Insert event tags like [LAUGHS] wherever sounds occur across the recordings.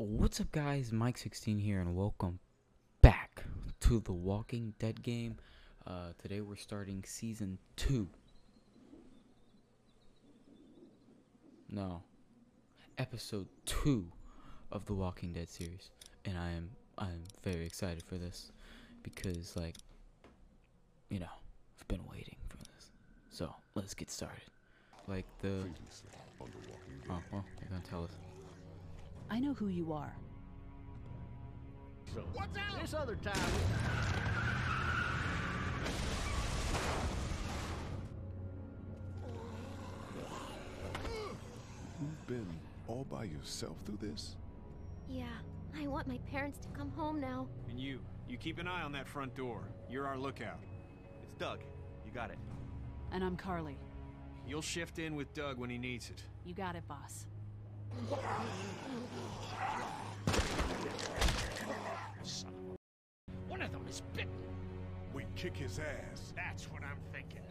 What's up, guys? Mike16 here, and welcome back to the Walking Dead game. Uh, today we're starting season two. No, episode two of the Walking Dead series, and I am I'm very excited for this because, like, you know, I've been waiting for this. So let's get started. Like the Previously on The Walking Dead. oh well, you're gonna tell us. I know who you are. So, this other time, You've been all by yourself through this? Yeah, I want my parents to come home now. And you, you keep an eye on that front door. You're our lookout. It's Doug. You got it. And I'm Carley. You'll shift in with Doug when he needs it. You got it, boss. One of them is bitten. We kick his ass. That's what I'm thinking.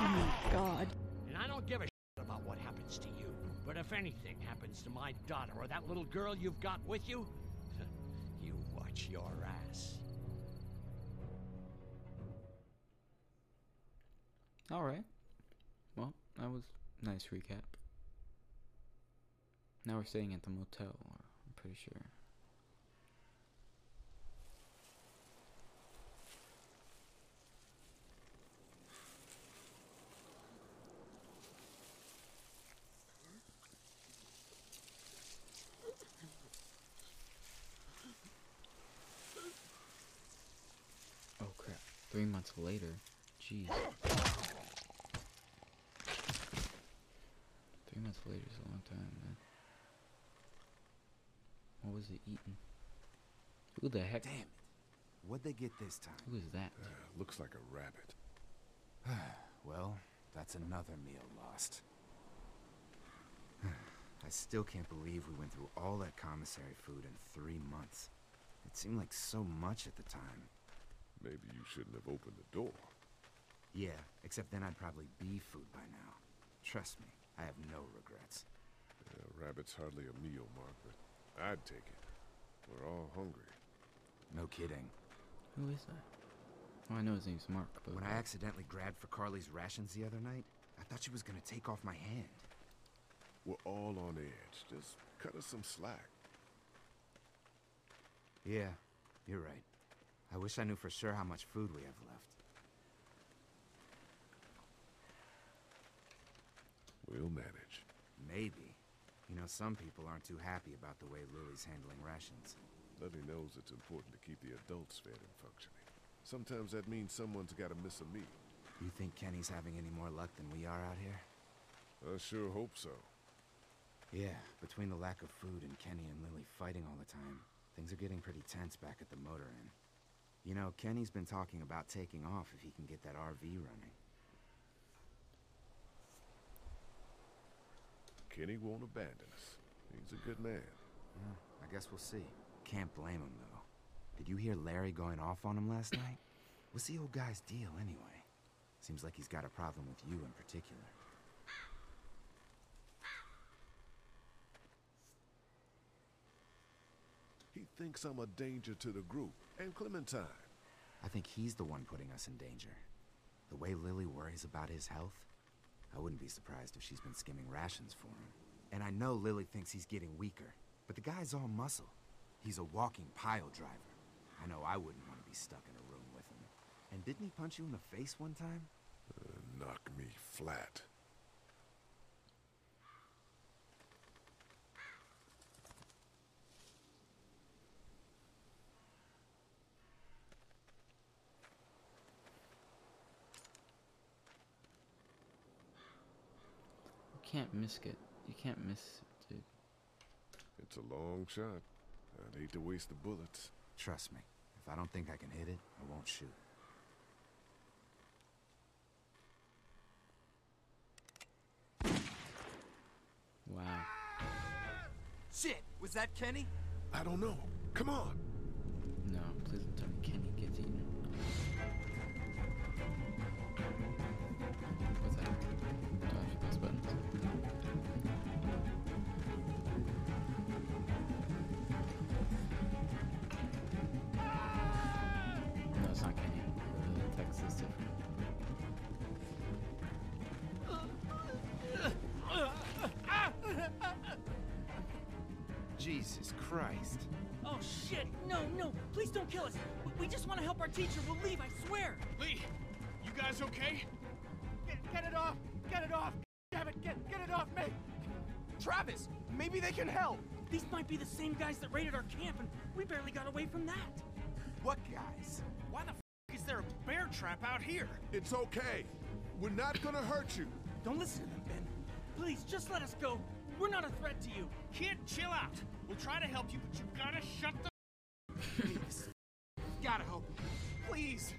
Oh my god. And I don't give a shit about what happens to you. But if anything happens to my daughter or that little girl you've got with you, [LAUGHS] you watch your ass. All right. Well, that was nice recap. Now we're staying at the motel, I'm pretty sure. Oh crap. Three months later. Jeez. Three months later is a long time, man. What was it eating? Who the heck? Damn it. What'd they get this time? Who is that? Uh, looks like a rabbit. [SIGHS] Well, that's another meal lost. [SIGHS] I still can't believe we went through all that commissary food in three months. It seemed like so much at the time. Maybe you shouldn't have opened the door. Yeah, except then I'd probably be food by now. Trust me, I have no regrets. Yeah, rabbit's hardly a meal, Mark, but I'd take it. We're all hungry. No kidding. Who is that? Well, I know his name's Mark, but When I accidentally grabbed for Carley's rations the other night, I thought she was gonna take off my hand. We're all on edge. Just cut us some slack. Yeah, you're right. I wish I knew for sure how much food we have left. We'll manage. Maybe. You know, some people aren't too happy about the way Lily's handling rations. Lily knows it's important to keep the adults fed and functioning. Sometimes that means someone's gotta miss a meal. You think Kenny's having any more luck than we are out here? I sure hope so. Yeah, between the lack of food and Kenny and Lily fighting all the time, things are getting pretty tense back at the motor inn. You know, Kenny's been talking about taking off if he can get that RV running. Kenny won't abandon us. He's a good man. Well, I guess we'll see. Can't blame him, though. Did you hear Larry going off on him last night? What's the old guy's deal, anyway? Seems like he's got a problem with you in particular. He thinks I'm a danger to the group and Clementine. I think he's the one putting us in danger. The way Lily worries about his health, I wouldn't be surprised if she's been skimming rations for him. And I know Lily thinks he's getting weaker, but the guy's all muscle. He's a walking pile driver. I know I wouldn't want to be stuck in a room with him. And didn't he punch you in the face one time? Uh, knock me flat. Can't miss it. You can't miss it, dude. It's a long shot. I'd hate to waste the bullets. Trust me, if I don't think I can hit it, I won't shoot. Wow. Shit! Was that Kenny? I don't know. Come on. No, please don't Christ. Oh shit! No, no! Please don't kill us! We- We just want to help our teacher. We'll leave, I swear! Lee, you guys okay? Get, get it off! Get it off! Damn it! Get, get it off me! Travis, maybe they can help. These might be the same guys that raided our camp, and we barely got away from that. What guys? Why the f is there a bear trap out here? It's okay. We're not gonna hurt you. Don't listen to them, Ben. Please, just let us go. We're not a threat to you. Kid, chill out. We'll try to help you, but you gotta shut the Please. [LAUGHS] Gotta help. me. Please.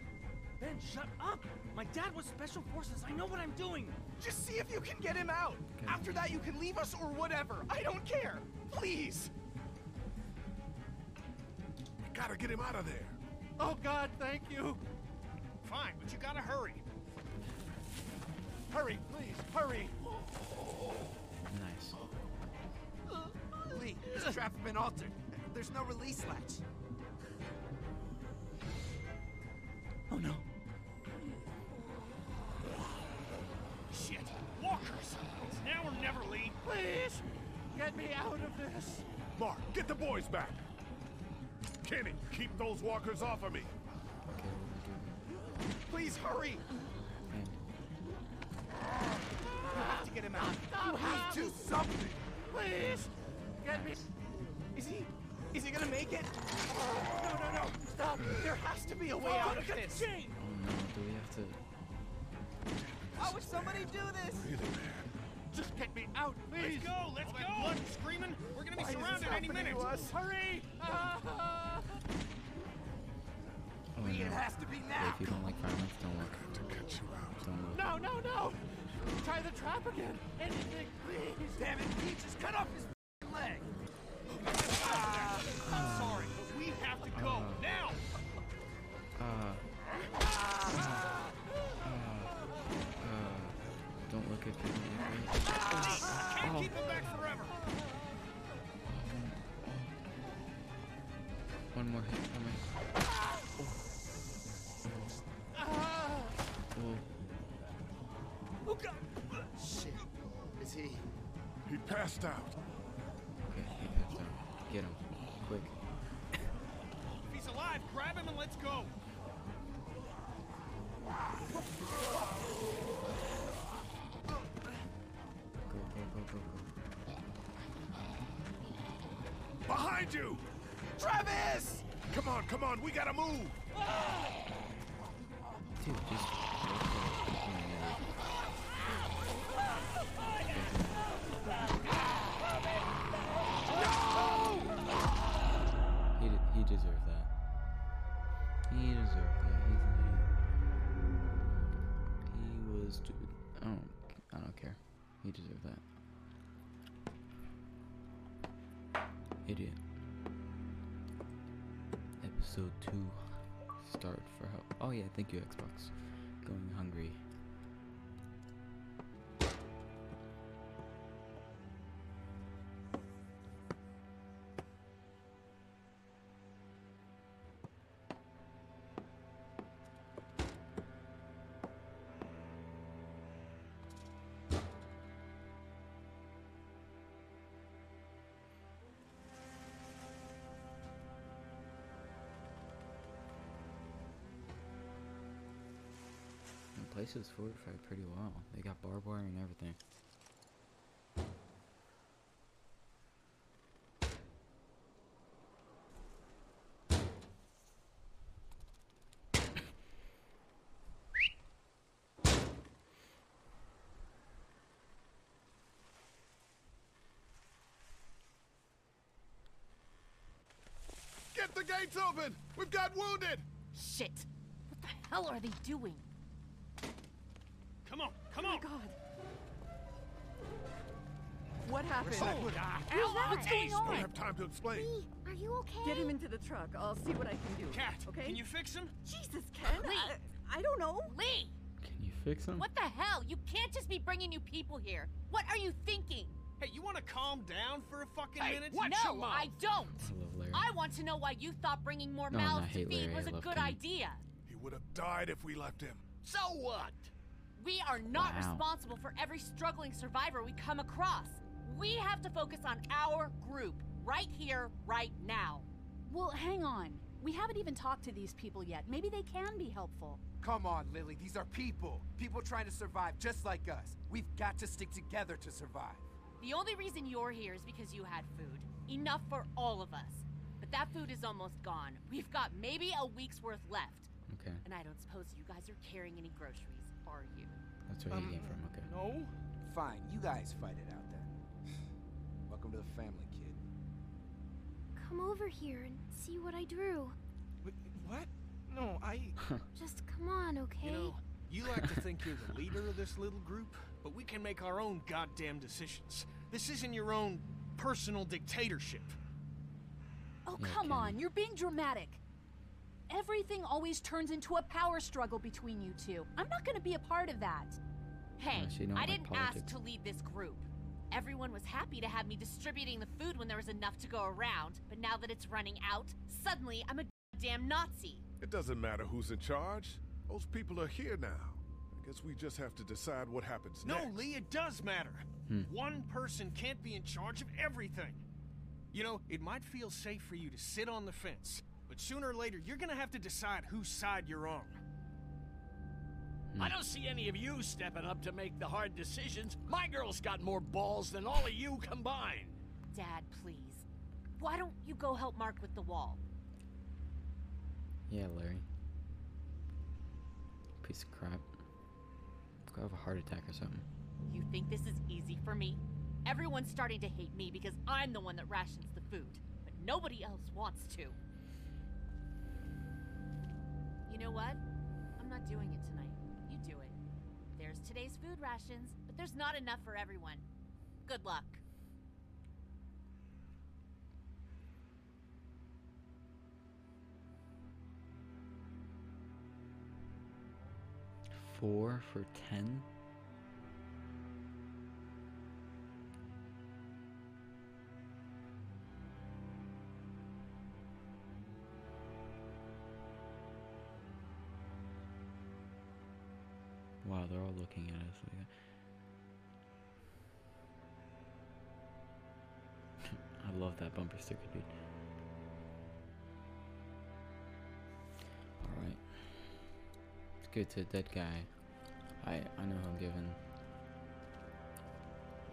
Ben, shut up! My dad was special forces. I know what I'm doing. Just see if you can get him out. Okay. After that, you can leave us or whatever. I don't care. Please. We gotta get him out of there. Oh, God, thank you. Fine, but you gotta hurry. Hurry, please, hurry. Been altered. There's no release latch. Oh no. Shit. Walkers. It's now or never, Lee. Please, get me out of this. Mark, get the boys back. Kenny, keep those walkers off of me. Okay, Please hurry. And You have to get him out. You have to something. Please, get me. Is he? Gonna make it? No, no, no! Stop! There has to be a way out of this. Jane! oh no, do we have to? Why would somebody do this? Really, man. Just get me out, please. Let's go, let's All go. that blood and screaming. We're gonna be Why surrounded any minute. to us? Hurry! Oh no. it has to be Okay, now. if you don't like violence, don't look. To cut you out. Don't look. No, no, no! Try the trap again. Anything, please. Damn it, he just cut off his One more hit. One more hit. Ah! Whoa. Oh god! Shit. Is he? He passed out. Okay, he passed out. Get him. Quick. If he's alive, grab him and let's go. Go, go, go, go, go. Behind you! Travis! Come on, come on, we gotta move! Dude, wait. He, de- he deserved that. He deserved that. He was. Dude, I don't. I don't care. He deserved that. Idiot. Episode two. Starved for help. Oh yeah, thank you Xbox. Going hungry. Place is fortified pretty well. They got barbed wire and everything. Get the gates open! We've got wounded! Shit! What the hell are they doing? Come on, come Oh on. my god. What happened? Oh, the hell What's going on? I Don't have time to explain. Lee, are you okay? Get him into the truck. I'll see what I can do. Cat, okay? can you fix him? Jesus, Ken. Lee. I, I don't know. Lee! Can you fix him? What the hell? You can't just be bringing new people here. What are you thinking? Hey, you want to calm down for a fucking Hey, minute? watch your no. I don't. I love Larry. I want to know why you thought bringing more No, no, mouths to feed Larry. was I a love good Kenny. idea. He would have died if we left him. So what? We are not Wow. responsible for every struggling survivor we come across. We have to focus on our group. right here, right now. Well, hang on. We haven't even talked to these people yet. Maybe they can be helpful. Come on, Lily. These are people. People trying to survive just like us. We've got to stick together to survive. The only reason you're here is because you had food. Enough for all of us. But that food is almost gone. We've got maybe a week's worth left. Okay. And I don't suppose you guys are carrying any groceries, are you? That's where he came from. Um, okay. No? Fine, you guys fight it out then. [SIGHS] Welcome to the family, kid. Come over here and see what I drew. What? No, I. [LAUGHS] Just come on, okay? You know, you like to think you're the leader of this little group, but we can make our own goddamn decisions. This isn't your own personal dictatorship. Oh, Yeah, come on. You're being dramatic. Everything always turns into a power struggle between you two. I'm not going to be a part of that. Hey, Unless you I like didn't politics. ask to lead this group. Everyone was happy to have me distributing the food when there was enough to go around, but now that it's running out, suddenly I'm a damn Nazi. It doesn't matter who's in charge. Those people are here now. I guess we just have to decide what happens No, next. Lee, it does matter. Hmm. One person can't be in charge of everything. You know, it might feel safe for you to sit on the fence, but sooner or later, you're gonna have to decide whose side you're on. I don't see any of you stepping up to make the hard decisions. My girl's got more balls than all of you combined. Dad, please. Why don't you go help Mark with the wall? Yeah, Larry. Piece of crap. Go have a heart attack or something. You think this is easy for me? Everyone's starting to hate me because I'm the one that rations the food, but nobody else wants to. You know what? I'm not doing it tonight. You do it. There's today's food rations, but there's not enough for everyone. Good luck. Four for ten? Looking at us. like that. I love that bumper sticker, dude. Alright. Let's go to a dead guy. I I know who I'm giving.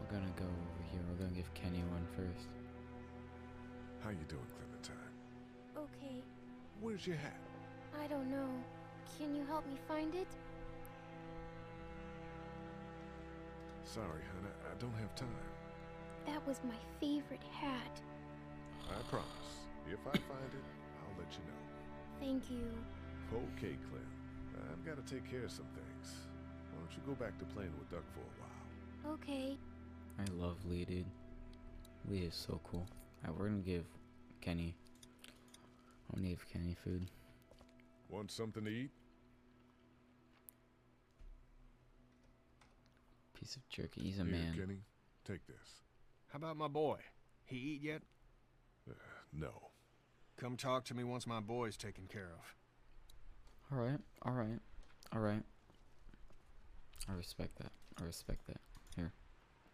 We're gonna go over here. We're gonna give Kenny one first. How you doing, Clementine? Okay, Where's your hat? I don't know. Can you help me find it? Sorry, hon, I, I don't have time. That was my favorite hat. I promise. If I find it, I'll let you know. Thank you. Okay, Clem. I've got to take care of some things. Why don't you go back to playing with Duck for a while? Okay. I love Lee, dude. Lee is so cool. Alright, we're gonna give Kenny. I'm gonna give Kenny food. Want something to eat? Piece of jerky. He's a Here, man. Kenny, take this. How about my boy? He eat yet? Uh, no. Come talk to me once my boy's taken care of. Alright, alright, alright. I respect that. I respect that. Here.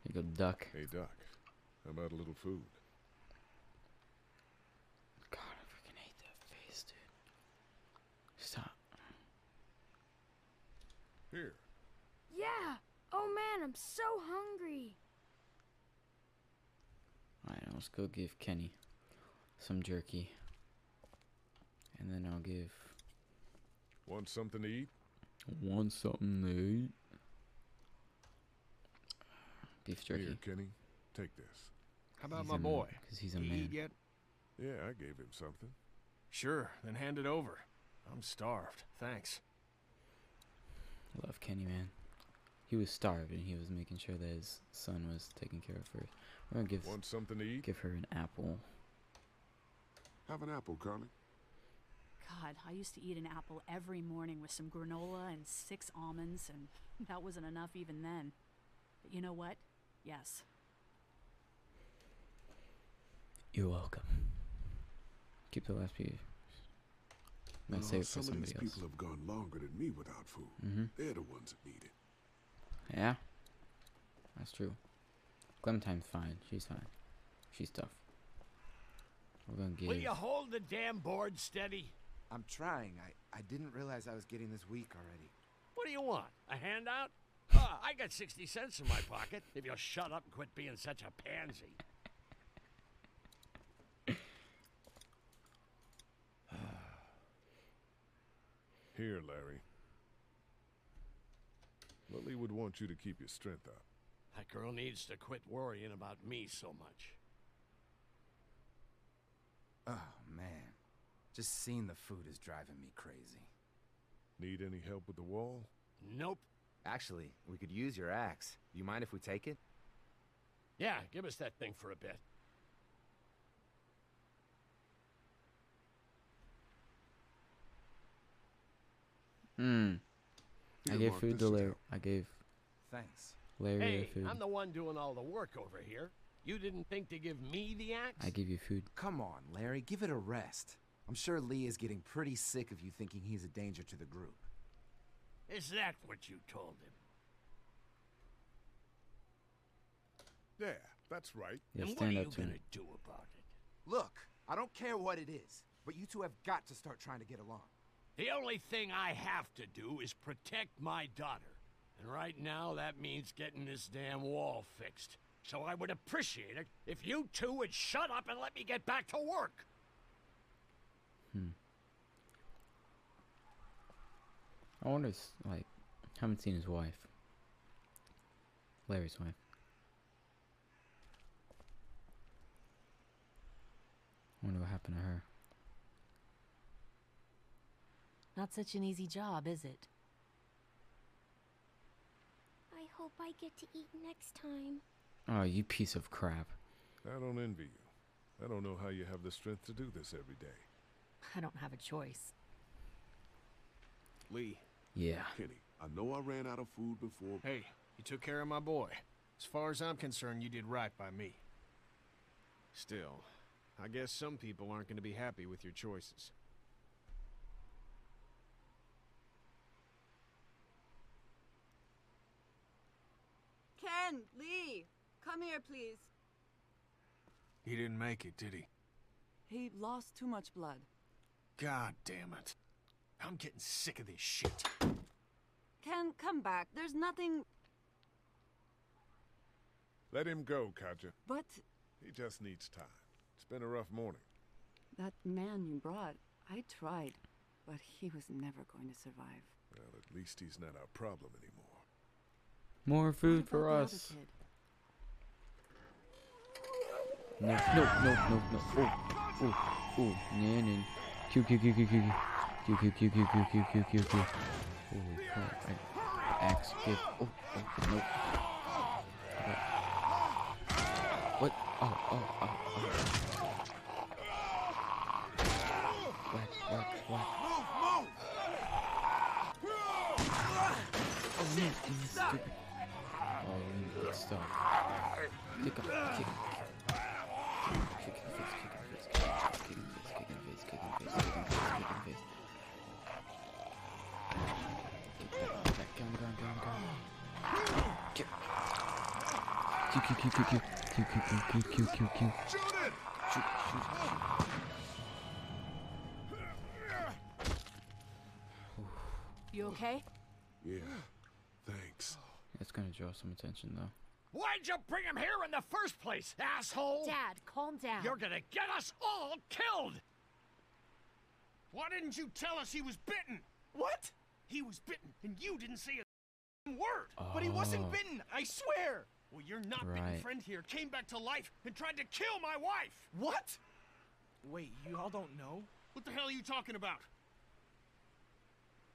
Here you go, duck. Hey, Duck. How about a little food? God, I freaking hate that face, dude. Stop. Here. Yeah! Oh man, I'm so hungry. Alright, let's go give Kenny some jerky. And then I'll give Want something to eat? Want something to eat. Beef jerky. Here, Kenny. Take this. How about He's my boy? Because he's a he man. eat yet? Yeah, I gave him something. Sure, then hand it over. I'm starved. Thanks. Love Kenny, man. He was starved and he was making sure that his son was taken care of first. We're gonna give Want something to eat? give her an apple. Have an apple, Carley. God, I used to eat an apple every morning with some granola and six almonds, and [LAUGHS] that wasn't enough even then. But you know what? Yes. You're welcome. Keep the last piece. I'm gonna Uh, save it for some of these else. people have gone longer than me without food. Mm-hmm. They're the ones that need it. Yeah, that's true. Clementine's fine. She's fine. She's tough. We're gonna Will you hold the damn board steady? I'm trying. I, I didn't realize I was getting this weak already. What do you want? A handout? [LAUGHS] Ah, I got 60 cents in my pocket if you'll shut up and quit being such a pansy. [SIGHS] Here, Larry. Lily would want you to keep your strength up. That girl needs to quit worrying about me so much. Oh, man. Just seeing the food is driving me crazy. Need any help with the wall? Nope. Actually, we could use your axe. You mind if we take it? Yeah, give us that thing for a bit. Hmm. I gave Mark, food to Larry. I gave Thanks. Larry Hey, the food. I'm the one doing all the work over here. You didn't think to give me the axe? I give you food. Come on, Larry, give it a rest. I'm sure Lee is getting pretty sick of you thinking he's a danger to the group. Is that what you told him? Yeah, that's right. Yeah, and what are up you to gonna him. do about it? Look, I don't care what it is, but you two have got to start trying to get along. The only thing I have to do is protect my daughter. And right now, that means getting this damn wall fixed. So I would appreciate it if you two would shut up and let me get back to work. Hmm. I wonder, like, haven't seen his wife. Larry's wife. Wonder what happened to her. Not such an easy job, is it? I hope I get to eat next time. Oh, you piece of crap. I don't envy you. I don't know how you have the strength to do this every day. [LAUGHS] I don't have a choice. Lee, Yeah. Kenny, I know I ran out of food before. hey, you took care of my boy. As far as I'm concerned, you did right by me. Still, I guess some people aren't going to be happy with your choices. Ken, Lee, come here, please. He didn't make it, did he? He lost too much blood. God damn it. I'm getting sick of this shit. Ken, come back. There's nothing. Let him go, Katjaa. But He just needs time. It's been a rough morning. that man you brought, I tried, but he was never going to survive. Well, at least he's not our problem anymore. More food for about the other us. No, no, no, no, no. Oh, oh, oh. Nah, nah. Q, Q, Q, Q, Q, Q. Q, Q, Q, Q, Q, Q, Q, Q. Holy crap. I, axe, give. Oh, oh. Okay. What? Oh, oh, oh, oh. Whack, whack, whack. Oh, no, stupid. Oh, you good stuff. Kick up, kick, kick. Kick in the face, kick in the face, kick in the face, kick in the face, kick in the face, kick in the face, kick in the face. Get back, get back, go, go, go, go. Get. Q, Q, Q, Q, Q, Q, Q, Q, Q, Q, Q, Q. Shoot it! Shoot, shoot, shoot. You okay? Yeah, thanks. It's gonna draw some attention though. Why'd you bring him here in the first place, asshole? Dad, calm down. You're gonna get us all killed! Why didn't you tell us he was bitten? What? He was bitten, and you didn't say a word. But he wasn't Oh. bitten, I swear! Well, your not Right. bitten friend here came back to life and tried to kill my wife. What? Wait, you all don't know? What the hell are you talking about?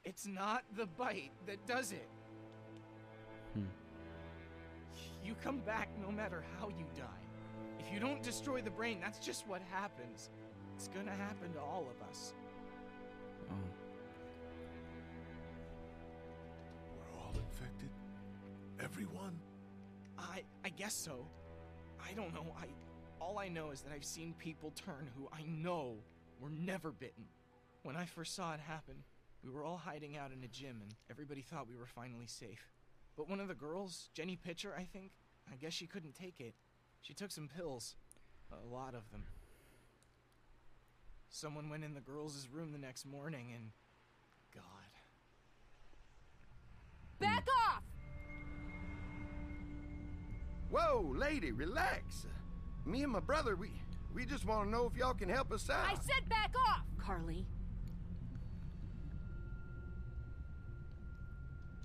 It's not the bite that does it. You come back no matter how you die. If you don't destroy the brain, that's just what happens. It's gonna happen to all of us. Oh. We're all infected? Everyone? I I guess so. I don't know. I all I know is that I've seen people turn who I know were never bitten. When I first saw it happen, we were all hiding out in a gym and everybody thought we were finally safe. But one of the girls, Jenny Pitcher, I think, I guess she couldn't take it. She took some pills. A lot of them. Someone went in the girls' room the next morning and. God. Back off! Whoa, lady, relax. Me and my brother, we we just want to know if y'all can help us out. I said back off! Carley.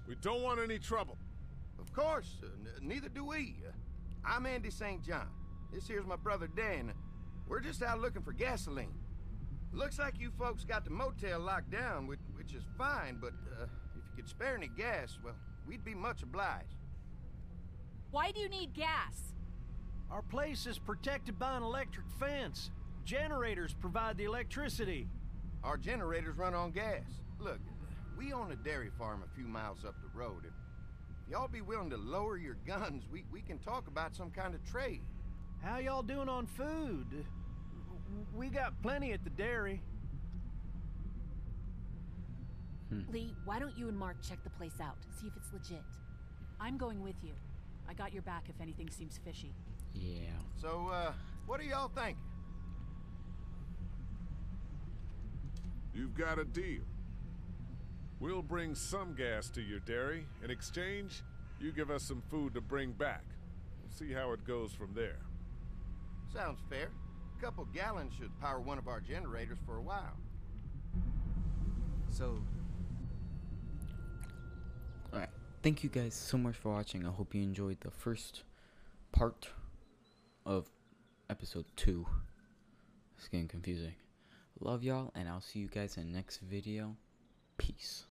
We don't want any trouble. Of course, uh, neither do we. Uh, I'm Andy St. John. This here's my brother Dan. We're just out looking for gasoline. Looks like you folks got the motel locked down, which, which is fine, but uh, if you could spare any gas, well, we'd be much obliged. Why do you need gas? Our place is protected by an electric fence. Generators provide the electricity. Our generators run on gas. Look, we own a dairy farm a few miles up the road. If y'all be willing to lower your guns, we, we can talk about some kind of trade. How y'all doing on food? We got plenty at the dairy. Lee, why don't you and Mark check the place out? See if it's legit. I'm going with you. I got your back if anything seems fishy. Yeah. So, uh, what do y'all think? You've got a deal. We'll bring some gas to your dairy. In exchange, you give us some food to bring back. We'll see how it goes from there. Sounds fair. A couple gallons should power one of our generators for a while. So, Alright. Thank you guys so much for watching. I hope you enjoyed the first part of episode 2. It's getting confusing. Love y'all, and I'll see you guys in the next video. Peace.